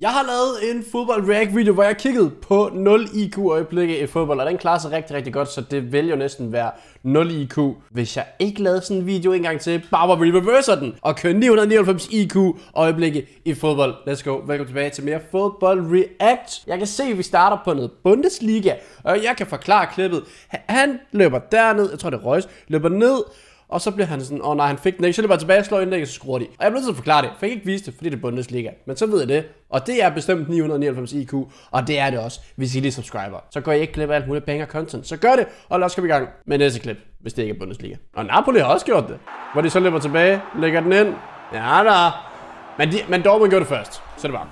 Jeg har lavet en fodbold react video, hvor jeg kiggede på 0 IQ øjeblikke i fodbold, og den klarer sig rigtig, rigtig godt, så det vil jo næsten være 0 IQ, hvis jeg ikke lavede sådan en video en gang til, bare hvor vi reverser den, og kører 999 IQ øjeblikke i fodbold. Let's go. Velkommen tilbage til mere fodbold react. Jeg kan se, at vi starter på noget Bundesliga, og jeg kan forklare klippet. Han løber derned, jeg tror det er Reus, løber ned, og så bliver han sådan, åh oh, nej, han fik den ikke. Så løber bare tilbage, slår indlægget, så skruer de. Og jeg bliver nødt til at forklare det, for jeg kan ikke vise det, fordi det er Bundesliga. Men så ved jeg det, og det er bestemt 999 IQ, og det er det også, hvis I lige subscriber. Så går I ikke glip af alt muligt banger content. Så gør det, og lad os komme i gang med næste klip, hvis det ikke er Bundesliga. Og Napoli har også gjort det, hvor de så løber tilbage, lægger den ind. Ja da. Men, de, men Dortmund gjorde det først, så det var.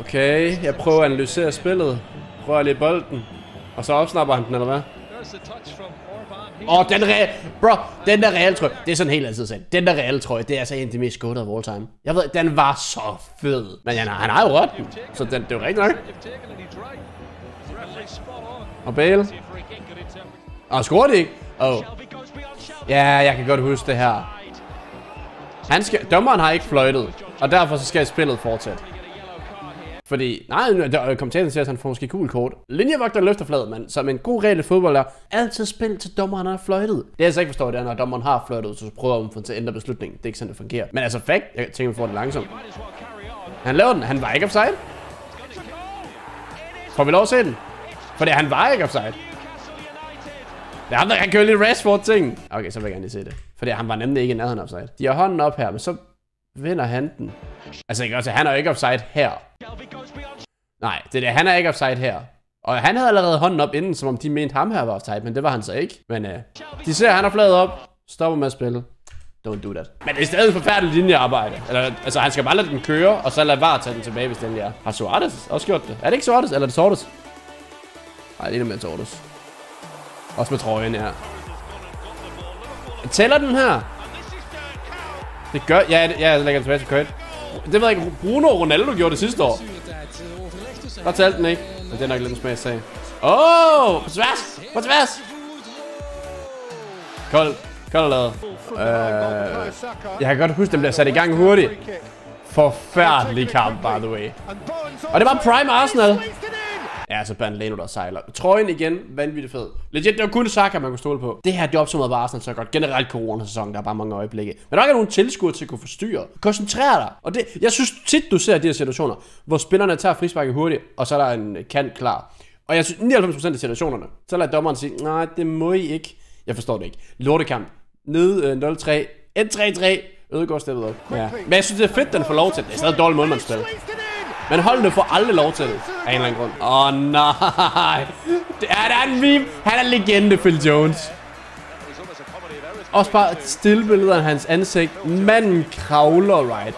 Okay, jeg prøver at analysere spillet. Rører lige bolden. Og så opsnapper han den, eller hvad? Åh, den real... Bro, den der real trøje, det er sådan helt altid sandt. Den der real trøje, det er altså en af de mest gode af all time. Jeg ved, den var så fed. Men han, han har jo rødt den, så den, det er jo rigtig nok. Og Bale. Og scorer det ikke? Oh. Ja, jeg kan godt huske det her. Han skal, dommeren har ikke fløjtet, og derfor så skal spillet fortsætte. Fordi, nej, der, kommentatoren siger, at han får måske gul kort. Linjevogter løfter fladet, men som en god regel i fodbold er, altid spil til dommeren har fløjtet. Det jeg så altså ikke forstår, det er, når dommeren har fløjtet, så prøver man at ændre beslutningen. Det er ikke sådan, det fungerer. Men altså fact, jeg tænker, vi får det langsomt. Han laver den, han var ikke offside. Får vi lov at se den? Fordi han var ikke offside. Det er ham, der kan køre lidt Rashford ting. Okay, så vil jeg gerne lige se det. Fordi han var nemlig ikke i nærheden offside. De har hånden op her, men så vinder han den. Altså ikke også, han er jo ikke offside her. Nej, det er det. Han er ikke offside her. Og han havde allerede hånden op inden, som om de mente ham her var offside, men det var han så ikke. Men uh, de ser, at han har fladet op, stopper med at spille. Don't do that. Men det er stadig forfærdeligt linjearbejde. Eller, altså, han skal bare lade den køre, og så lade VAR tage den tilbage, hvis den er. Har Suarez også gjort det? Er det ikke Suarez, eller er det Torres? Nej, det er med Torres. Også med trøjen, ja. Tæller den her? Det gør... Ja, ja jeg lægger den tilbage til Kurt. Det ved jeg ikke. Bruno og Ronaldo gjorde det sidste år. Der talte den ikke. Men det er nok lidt en smagssag. Åh! Oh, på tværs! På tværs! Kold. Kold lavet. Øh, jeg kan godt huske, den bliver sat i gang hurtigt. Forfærdelig kamp, by the way. Og det var Prime Arsenal. Ja, så Bernd Leno, der sejler. Trøjen igen, vanvittigt fed. Legit, det var kun Saka, man kunne stole på. Det her job, som var Arsenal så godt. Generelt corona-sæson, der er bare mange øjeblikke. Men der er ikke nogen tilskuer til at kunne forstyrre. Koncentrer dig. Og det, jeg synes tit, du ser de her situationer, hvor spillerne tager frisparket hurtigt, og så er der en kant klar. Og jeg synes, 99% af situationerne, så lader dommeren sige, nej, det må I ikke. Jeg forstår det ikke. Lortekamp. Ned øh, 0-3. 1-3-3. Ødegaard steppet op. Ja. Men jeg synes, det er fedt, den får lov til det. Det er stadig dårligt målmandsspil. Men holdene får aldrig lov til det. Af en eller anden grund. Åh oh, nej. Det er, der er en meme. Han er legende, Phil Jones. Også bare stillbilleder af hans ansigt. Manden kravler, right?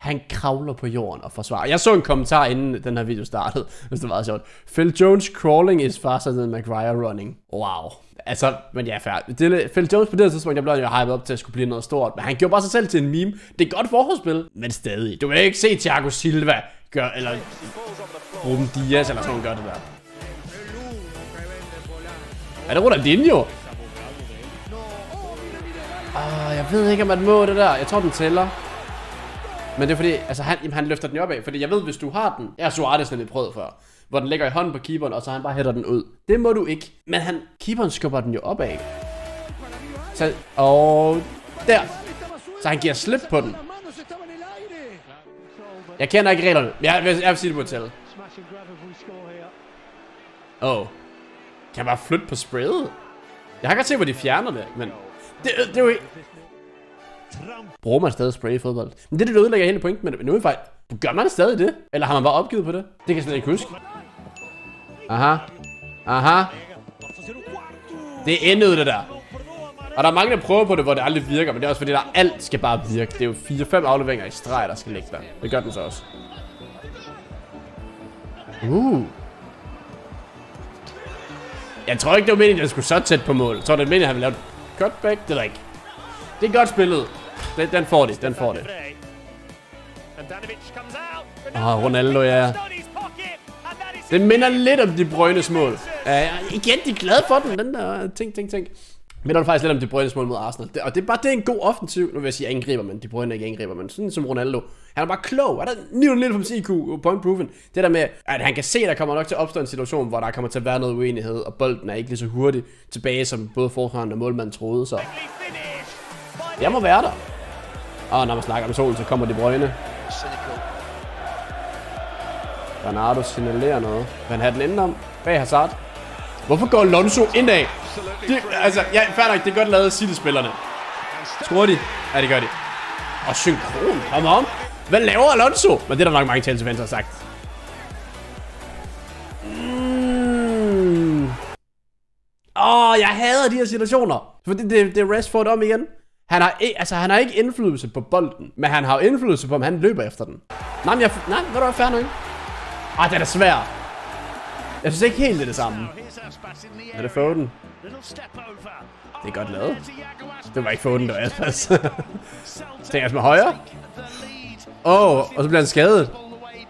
Han kravler på jorden og forsvarer. Jeg så en kommentar, inden den her video startede, hvis det var sjovt. Phil Jones crawling is faster than McGuire running. Wow. Altså, men ja, færdig. Det, Phil Jones på det tidspunkt, jeg blev jo hyped op til at skulle blive noget stort. Men han gjorde bare sig selv til en meme. Det er godt forholdsspil, men stadig. Du vil ikke se Thiago Silva gør, eller Ruben Dias eller sådan noget gør det der. Er det Ronaldinho? Ah, jeg ved ikke, om man må det der. Jeg tror, den tæller. Men det er fordi, altså han, jamen, han løfter den op af. Fordi jeg ved, hvis du har den... Jeg har Suarez nemlig prøvet før. Hvor den ligger i hånden på keeperen, og så han bare hætter den ud. Det må du ikke. Men han, keeperen skubber den jo op af. Så, og der. Så han giver slip på den. Jeg kender ikke reglerne. Jeg, jeg, jeg vil sige det på hotellet. Åh. Oh. Kan jeg bare flytte på sprayet? Jeg har godt se, hvor de fjerner det, men... Det, det er jo ikke... Bruger man stadig spray i fodbold? Men det er det, der ødelægger hele pointen med det. Men nu er faktisk... Gør man stadig det? Eller har man bare opgivet på det? Det kan jeg slet ikke huske. Aha. Aha. Det er endet det der. Og der er mange, der prøver på det, hvor det aldrig virker, men det er også fordi, der alt skal bare virke. Det er jo 4-5 afleveringer i streg, der skal ligge der. Det gør den så også. Uh. Jeg tror ikke, det var meningen, at jeg skulle så tæt på mål. Jeg tror, det var meningen, at han ville lave cutback. Det er ikke. Det er godt spillet. Den, den får det, den får det. Åh, oh, Ronaldo, ja. Det minder lidt om de brøgnes mål. Uh, igen, de er glade for den, den der ting, ting, ting. Men der er faktisk lidt om De Bruyne's mål mod Arsenal. Det, og det er bare det er en god offensiv. Nu vil jeg sige angriber, men De Bruyne er ikke angriber, men sådan som Ronaldo. Han er bare klog. Er der 900 IQ, point proven. Det der med, at han kan se, at der kommer nok til at opstå en situation, hvor der kommer til at være noget uenighed, og bolden er ikke lige så hurtigt tilbage, som både forhånden og målmanden troede. Så jeg må være der. Og når man snakker om solen, så kommer De Bruyne. Bernardo signalerer noget. Vil han have den? Bag Hazard. Hvorfor går Alonso indad? De, altså, ja, fair nok, det er godt lavet City-spillerne. Skruer de? Ja, det gør de. Og synkron, kom om. Hvad laver Alonso? Men det er der nok mange Chelsea-fans har sagt. Mm. Åh, oh, jeg hader de her situationer. Fordi det, det er Rashford om igen. Han har, altså, han har ikke indflydelse på bolden, men han har indflydelse på, om han løber efter den. Nej, men jeg, nej, hvad er fair nok? Ah, det er svær. Jeg synes ikke helt, det er det samme. Er det Foden? Det er godt lavet. Det var ikke Foden, det var Aspas. Tænker jeg med højre. Åh, oh, og så bliver han skadet.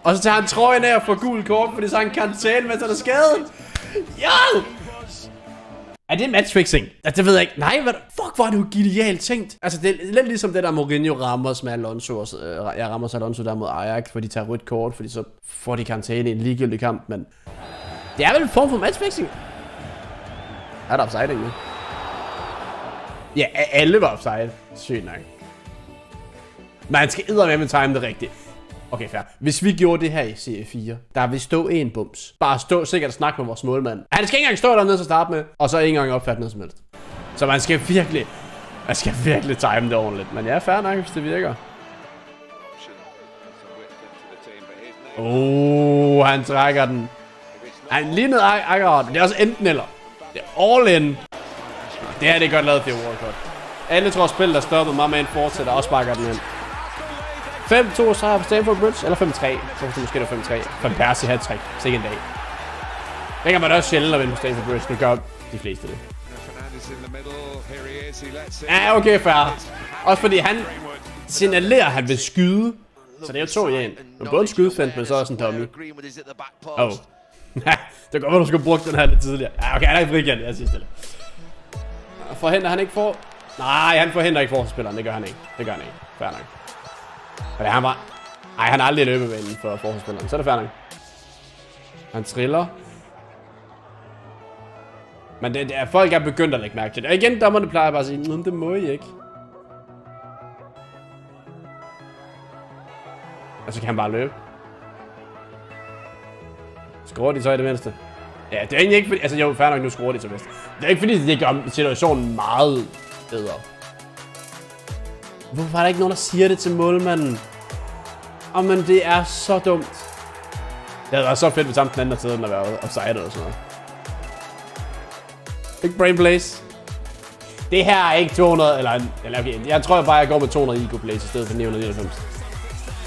Og så tager han trøjen af og får gul kort, fordi så han kan tale, mens han er skadet. Ja! Er det matchfixing? Altså, det ved jeg ikke. Nej, hvad Fuck, hvor er det jo genialt tænkt. Altså, det er lidt ligesom det der Mourinho rammer med Alonso. Og, øh, jeg rammer så Alonso der mod Ajax, hvor de tager rødt kort, fordi så får de karantæne i en ligegyldig kamp. Men det er vel en form for matchfixing. Er der offside egentlig? Ja, alle var offside. Sygt nok. Men han skal eddermame med time det rigtigt. Okay, fair. Hvis vi gjorde det her i serie 4, der vil stå en bums. Bare stå sikkert og snakke med vores målmand. Han skal ikke engang stå dernede til at starte med, og så ikke engang opfatte noget som helst. Så man skal virkelig, man skal virkelig time det ordentligt. Men ja, fair nok, hvis det virker. Oh, han trækker den. Han lignede akkurat, men det er også enten eller. Det er all in. Det her det er godt lavet, Theo Walcott. Alle tror, spillet er stoppet. My man fortsætter og sparker den ind. 5-2 sejr på Stamford Bridge, eller 5-3. Så måske det var 5-3. Van Persie hat-trick. Sikke en dag. Det kan man også sjældent at vinde på Stamford Bridge. Nu gør de fleste det. Ja, okay, fair. Også fordi han signalerer, at han vil skyde. Så det er jo to i en. Men både en skydefend, men så også en dummy. Oh. det kan godt være, du skulle bruge den her lidt tidligere. Ja, okay, han er i frikant. jeg siger stille. Forhenter han ikke for... Nej, han forhenter ikke forsvarsspilleren. Det gør han ikke. Det gør han ikke. Fair nok. Men han var... Ej, han har aldrig løbet med for forsvarsspilleren. Så er det fair nok. Han triller. Men det, det er, folk er begyndt at lægge mærke til det. Og igen, dommerne plejer bare at sige, det må I ikke. Og så kan han bare løbe. Skruer de så i det mindste? Ja, det er egentlig ikke fordi... Altså jo, fair nok, nu skruer de så vist. Det er ikke fordi, det gør situationen meget bedre. Hvorfor er der ikke nogen, der siger det til målmanden? Åh, men det er så dumt. Det havde været så fedt, hvis sammen den anden side, den har været offside eller sådan noget. Big brain plays. Det her er ikke 200, eller, eller okay, jeg tror jeg bare, jeg går med 200 IQ plays i stedet for 999.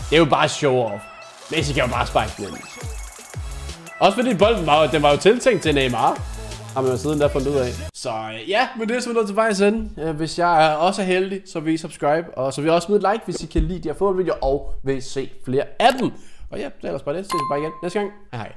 Det er jo bare show off. Messi kan jo bare sparke den ind. Også fordi bolden var, den var jo tiltænkt til Neymar. Har man jo siden der fundet ud af. Så øh, ja, men det er simpelthen til vejs ende. Øh, hvis jeg er også heldig, så vil I subscribe. Og så vil jeg også smide et like, hvis I kan lide de her fodboldvideoer, og vil se flere af dem. Og ja, det er ellers bare det. Så ses vi bare igen næste gang. Hej hej.